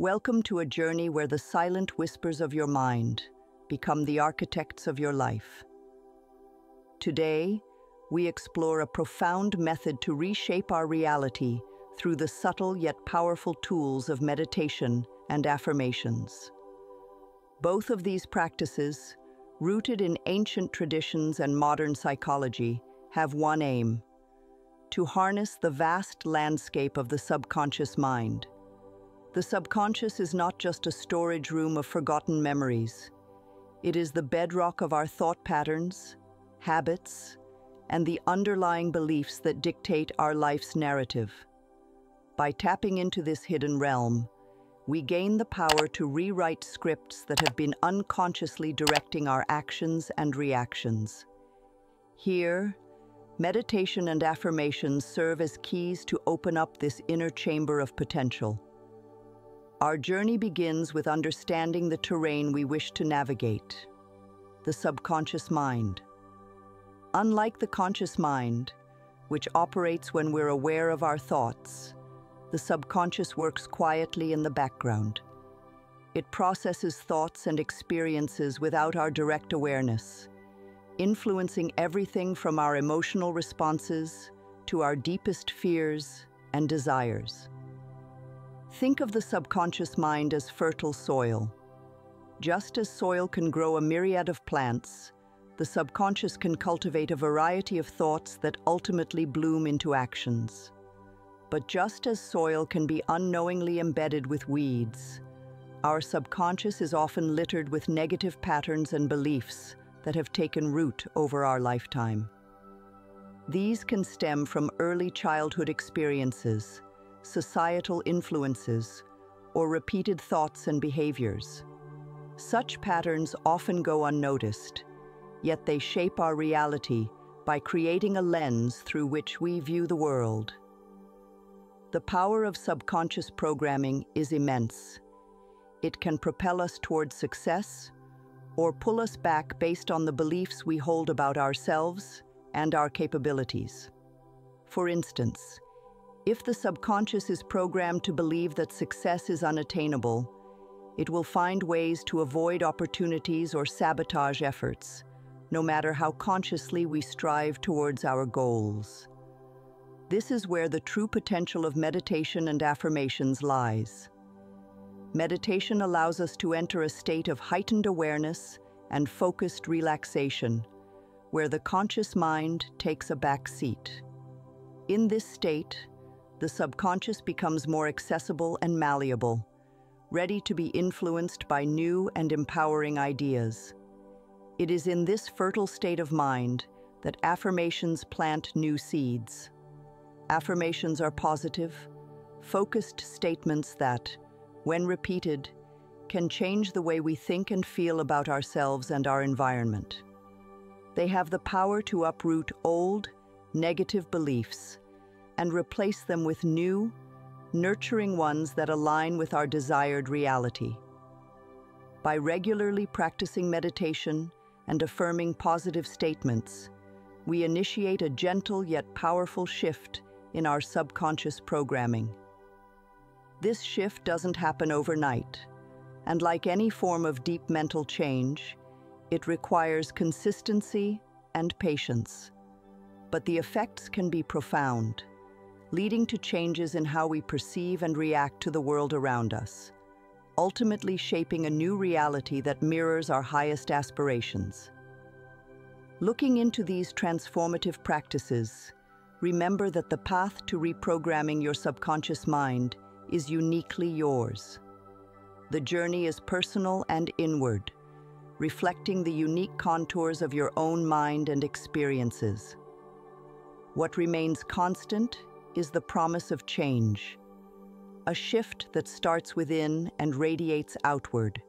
Welcome to a journey where the silent whispers of your mind become the architects of your life. Today, we explore a profound method to reshape our reality through the subtle yet powerful tools of meditation and affirmations. Both of these practices, rooted in ancient traditions and modern psychology, have one aim to harness the vast landscape of the subconscious mind. The subconscious is not just a storage room of forgotten memories. It is the bedrock of our thought patterns, habits, and the underlying beliefs that dictate our life's narrative. By tapping into this hidden realm, we gain the power to rewrite scripts that have been unconsciously directing our actions and reactions. Here, meditation and affirmations serve as keys to open up this inner chamber of potential. Our journey begins with understanding the terrain we wish to navigate, the subconscious mind. Unlike the conscious mind, which operates when we're aware of our thoughts, the subconscious works quietly in the background. It processes thoughts and experiences without our direct awareness, influencing everything from our emotional responses to our deepest fears and desires. Think of the subconscious mind as fertile soil. Just as soil can grow a myriad of plants, the subconscious can cultivate a variety of thoughts that ultimately bloom into actions. But just as soil can be unknowingly embedded with weeds, our subconscious is often littered with negative patterns and beliefs that have taken root over our lifetime. These can stem from early childhood experiences, societal influences, or repeated thoughts and behaviors. Such patterns often go unnoticed, yet they shape our reality by creating a lens through which we view the world. The power of subconscious programming is immense. It can propel us towards success or pull us back based on the beliefs we hold about ourselves and our capabilities. For instance, if the subconscious is programmed to believe that success is unattainable, it will find ways to avoid opportunities or sabotage efforts, no matter how consciously we strive towards our goals. This is where the true potential of meditation and affirmations lies. Meditation allows us to enter a state of heightened awareness and focused relaxation, where the conscious mind takes a back seat. In this state, the subconscious becomes more accessible and malleable, ready to be influenced by new and empowering ideas. It is in this fertile state of mind that affirmations plant new seeds. Affirmations are positive, focused statements that, when repeated, can change the way we think and feel about ourselves and our environment. They have the power to uproot old, negative beliefs and replace them with new, nurturing ones that align with our desired reality. By regularly practicing meditation and affirming positive statements, we initiate a gentle yet powerful shift in our subconscious programming. This shift doesn't happen overnight, and like any form of deep mental change, it requires consistency and patience. But the effects can be profound, leading to changes in how we perceive and react to the world around us, ultimately shaping a new reality that mirrors our highest aspirations. Looking into these transformative practices, remember that the path to reprogramming your subconscious mind is uniquely yours. The journey is personal and inward, reflecting the unique contours of your own mind and experiences. What remains constant is the promise of change, a shift that starts within and radiates outward,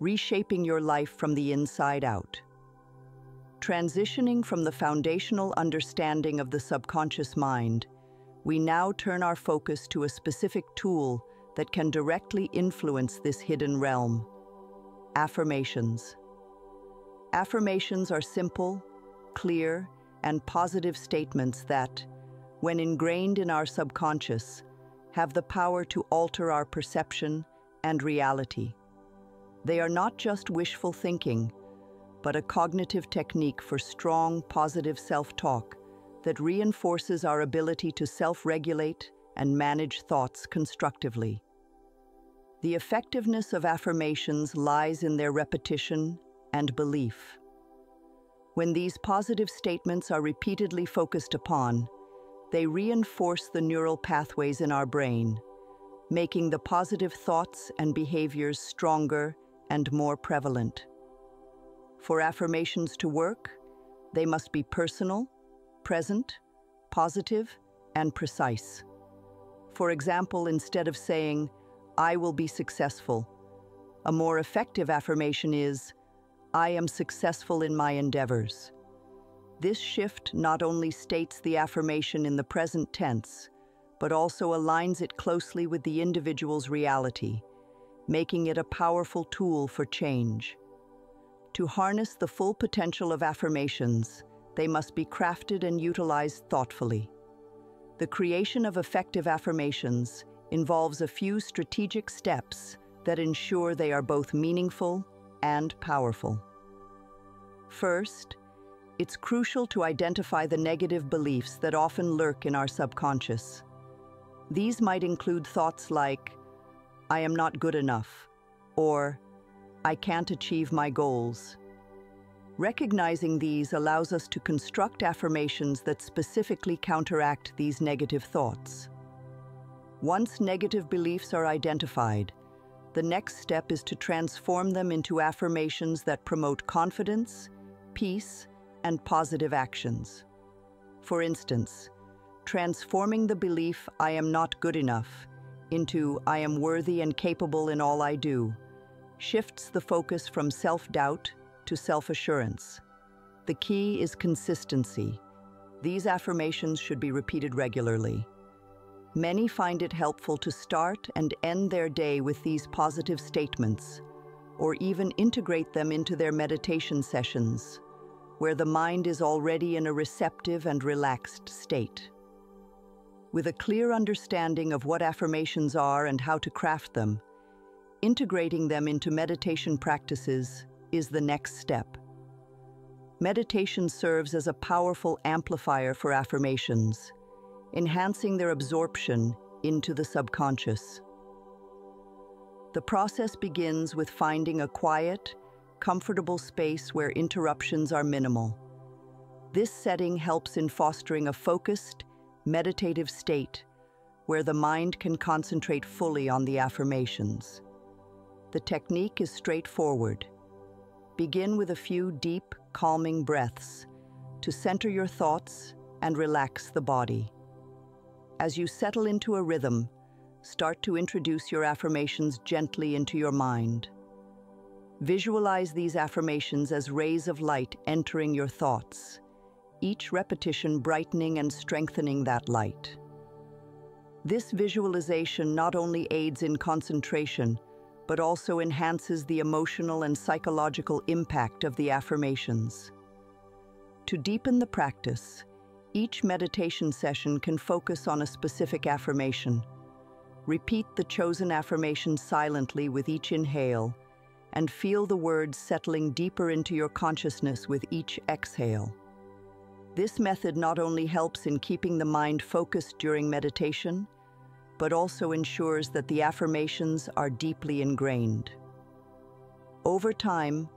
reshaping your life from the inside out. Transitioning from the foundational understanding of the subconscious mind, we now turn our focus to a specific tool that can directly influence this hidden realm affirmations. Affirmations are simple, clear, and positive statements that, when ingrained in our subconscious, have the power to alter our perception and reality. They are not just wishful thinking, but a cognitive technique for strong, positive self-talk that reinforces our ability to self-regulate and manage thoughts constructively. The effectiveness of affirmations lies in their repetition and belief. When these positive statements are repeatedly focused upon, they reinforce the neural pathways in our brain, making the positive thoughts and behaviors stronger and more prevalent. For affirmations to work, they must be personal, present, positive, and precise. For example, instead of saying, I will be successful, a more effective affirmation is, I am successful in my endeavors. This shift not only states the affirmation in the present tense, but also aligns it closely with the individual's reality, making it a powerful tool for change. To harness the full potential of affirmations, they must be crafted and utilized thoughtfully. The creation of effective affirmations involves a few strategic steps that ensure they are both meaningful and powerful. First, it's crucial to identify the negative beliefs that often lurk in our subconscious. These might include thoughts like, I am not good enough, or I can't achieve my goals. Recognizing these allows us to construct affirmations that specifically counteract these negative thoughts. Once negative beliefs are identified, the next step is to transform them into affirmations that promote confidence, peace, and positive actions. For instance, transforming the belief I am not good enough into I am worthy and capable in all I do shifts the focus from self-doubt to self-assurance. The key is consistency. These affirmations should be repeated regularly. Many find it helpful to start and end their day with these positive statements, or even integrate them into their meditation sessions, where the mind is already in a receptive and relaxed state. With a clear understanding of what affirmations are and how to craft them, integrating them into meditation practices is the next step. Meditation serves as a powerful amplifier for affirmations, enhancing their absorption into the subconscious. The process begins with finding a quiet, comfortable space where interruptions are minimal. This setting helps in fostering a focused, meditative state where the mind can concentrate fully on the affirmations. The technique is straightforward. Begin with a few deep, calming breaths to center your thoughts and relax the body. As you settle into a rhythm, start to introduce your affirmations gently into your mind. Visualize these affirmations as rays of light entering your thoughts, each repetition brightening and strengthening that light. This visualization not only aids in concentration, but also enhances the emotional and psychological impact of the affirmations. To deepen the practice, each meditation session can focus on a specific affirmation. Repeat the chosen affirmation silently with each inhale and feel the words settling deeper into your consciousness with each exhale. This method not only helps in keeping the mind focused during meditation, but also ensures that the affirmations are deeply ingrained. Over time,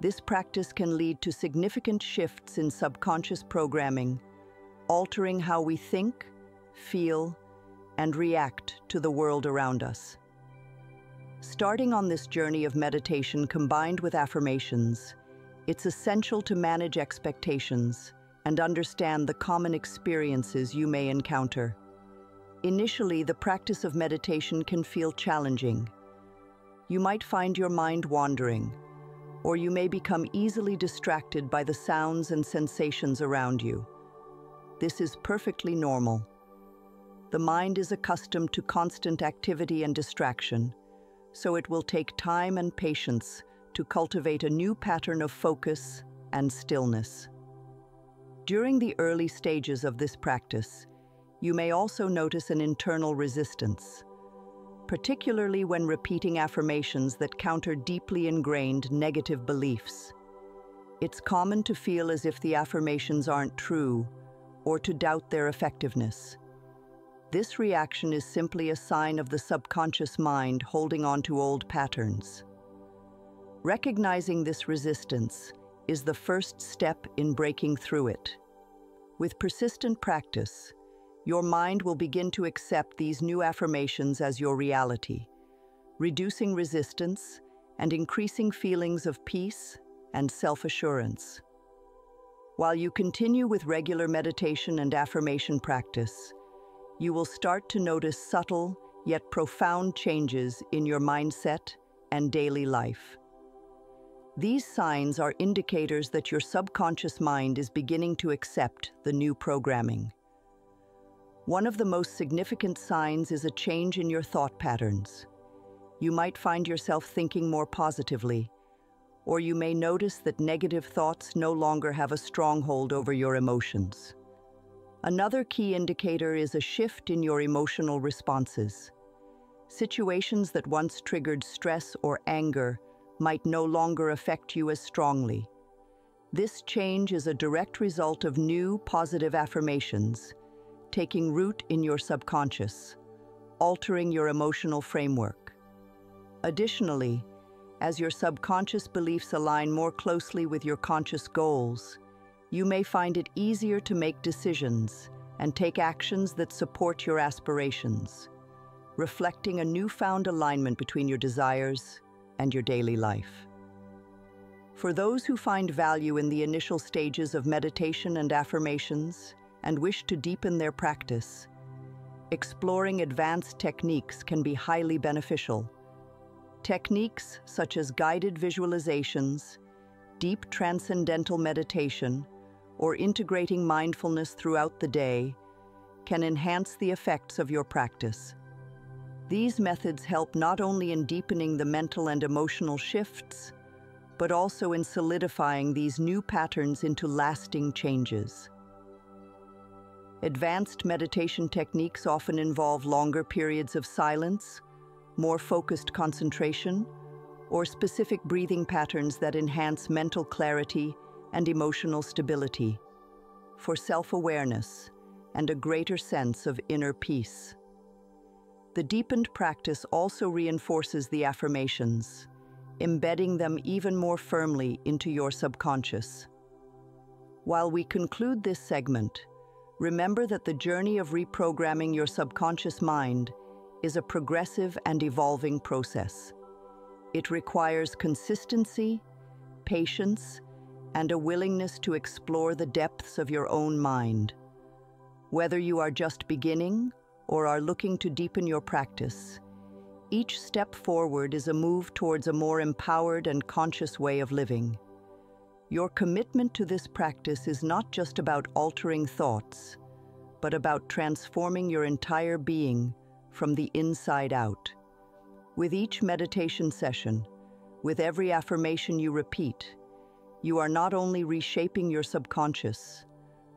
this practice can lead to significant shifts in subconscious programming, altering how we think, feel, and react to the world around us. Starting on this journey of meditation combined with affirmations, it's essential to manage expectations and understand the common experiences you may encounter. Initially, the practice of meditation can feel challenging. You might find your mind wandering, or you may become easily distracted by the sounds and sensations around you. This is perfectly normal. The mind is accustomed to constant activity and distraction, so it will take time and patience to cultivate a new pattern of focus and stillness. During the early stages of this practice, you may also notice an internal resistance. particularly when repeating affirmations that counter deeply ingrained negative beliefs. It's common to feel as if the affirmations aren't true or to doubt their effectiveness. This reaction is simply a sign of the subconscious mind holding on to old patterns. Recognizing this resistance is the first step in breaking through it. With persistent practice, your mind will begin to accept these new affirmations as your reality, reducing resistance and increasing feelings of peace and self-assurance. While you continue with regular meditation and affirmation practice, you will start to notice subtle yet profound changes in your mindset and daily life. These signs are indicators that your subconscious mind is beginning to accept the new programming. One of the most significant signs is a change in your thought patterns. You might find yourself thinking more positively, or you may notice that negative thoughts no longer have a stronghold over your emotions. Another key indicator is a shift in your emotional responses. Situations that once triggered stress or anger might no longer affect you as strongly. This change is a direct result of new positive affirmations taking root in your subconscious, altering your emotional framework. Additionally, as your subconscious beliefs align more closely with your conscious goals, you may find it easier to make decisions and take actions that support your aspirations, reflecting a newfound alignment between your desires and your daily life. For those who find value in the initial stages of meditation and affirmations and wish to deepen their practice, exploring advanced techniques can be highly beneficial. Techniques such as guided visualizations, deep transcendental meditation, or integrating mindfulness throughout the day can enhance the effects of your practice. These methods help not only in deepening the mental and emotional shifts, but also in solidifying these new patterns into lasting changes. Advanced meditation techniques often involve longer periods of silence, more focused concentration, or specific breathing patterns that enhance mental clarity and emotional stability, for self-awareness and a greater sense of inner peace. The deepened practice also reinforces the affirmations, embedding them even more firmly into your subconscious. While we conclude this segment, remember that the journey of reprogramming your subconscious mind is a progressive and evolving process. It requires consistency, patience, and a willingness to explore the depths of your own mind. Whether you are just beginning or are looking to deepen your practice, each step forward is a move towards a more empowered and conscious way of living. Your commitment to this practice is not just about altering thoughts, but about transforming your entire being from the inside out. With each meditation session, with every affirmation you repeat, you are not only reshaping your subconscious,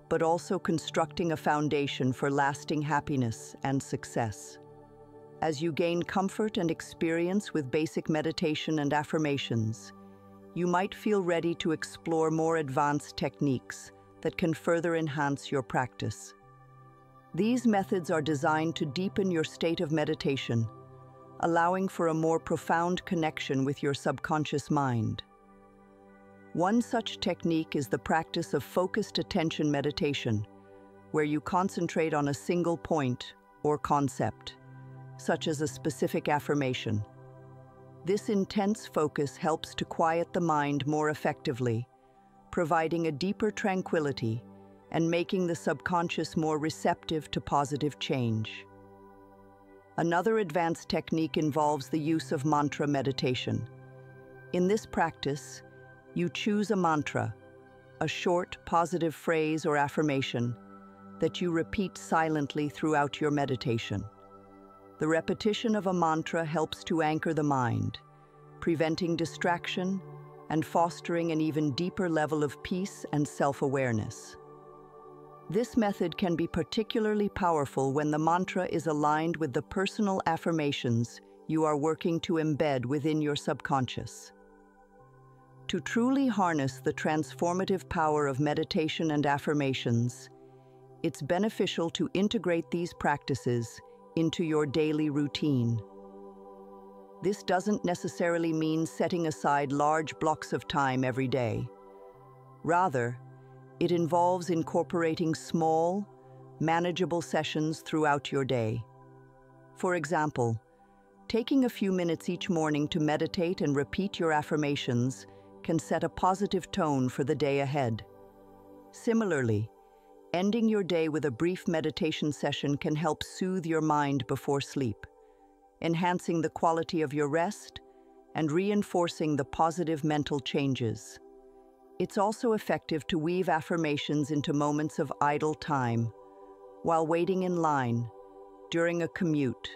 but also constructing a foundation for lasting happiness and success. As you gain comfort and experience with basic meditation and affirmations, you might feel ready to explore more advanced techniques that can further enhance your practice. These methods are designed to deepen your state of meditation, allowing for a more profound connection with your subconscious mind. One such technique is the practice of focused attention meditation, where you concentrate on a single point or concept, such as a specific affirmation. This intense focus helps to quiet the mind more effectively, providing a deeper tranquility and making the subconscious more receptive to positive change. Another advanced technique involves the use of mantra meditation. In this practice, you choose a mantra, a short, positive phrase or affirmation that you repeat silently throughout your meditation. The repetition of a mantra helps to anchor the mind, preventing distraction and fostering an even deeper level of peace and self-awareness. This method can be particularly powerful when the mantra is aligned with the personal affirmations you are working to embed within your subconscious. To truly harness the transformative power of meditation and affirmations, it's beneficial to integrate these practices into your daily routine. This doesn't necessarily mean setting aside large blocks of time every day. Rather, it involves incorporating small, manageable sessions throughout your day. For example, taking a few minutes each morning to meditate and repeat your affirmations can set a positive tone for the day ahead. Similarly, ending your day with a brief meditation session can help soothe your mind before sleep, enhancing the quality of your rest and reinforcing the positive mental changes. It's also effective to weave affirmations into moments of idle time, while waiting in line, during a commute,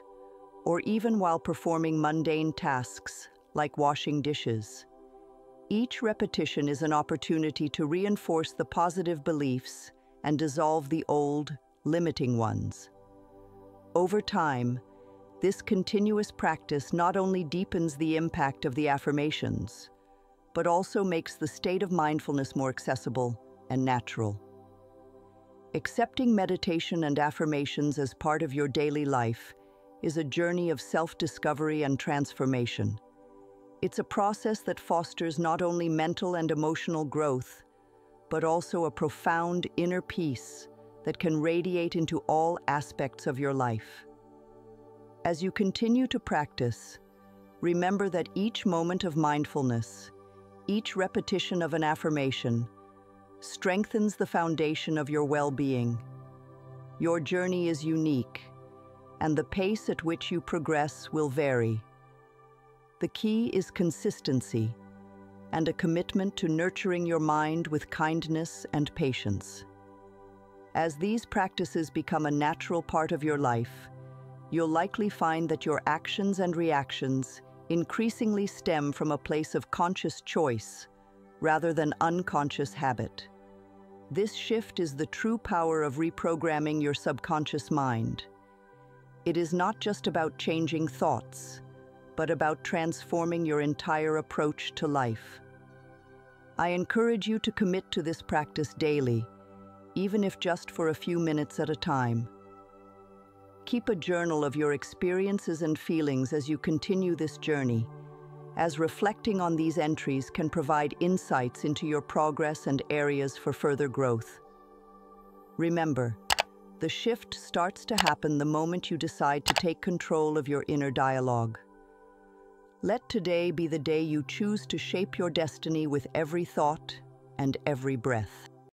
or even while performing mundane tasks like washing dishes. Each repetition is an opportunity to reinforce the positive beliefs and dissolve the old, limiting ones. Over time, this continuous practice not only deepens the impact of the affirmations, but also makes the state of mindfulness more accessible and natural. Accepting meditation and affirmations as part of your daily life is a journey of self-discovery and transformation. It's a process that fosters not only mental and emotional growth, but also a profound inner peace that can radiate into all aspects of your life. As you continue to practice, remember that each moment of mindfulness, each repetition of an affirmation, strengthens the foundation of your well-being. Your journey is unique, and the pace at which you progress will vary. The key is consistency and a commitment to nurturing your mind with kindness and patience. As these practices become a natural part of your life, you'll likely find that your actions and reactions increasingly stem from a place of conscious choice rather than unconscious habit. This shift is the true power of reprogramming your subconscious mind. It is not just about changing thoughts, but about transforming your entire approach to life. I encourage you to commit to this practice daily, even if just for a few minutes at a time. Keep a journal of your experiences and feelings as you continue this journey, as reflecting on these entries can provide insights into your progress and areas for further growth. Remember, the shift starts to happen the moment you decide to take control of your inner dialogue. Let today be the day you choose to shape your destiny with every thought and every breath.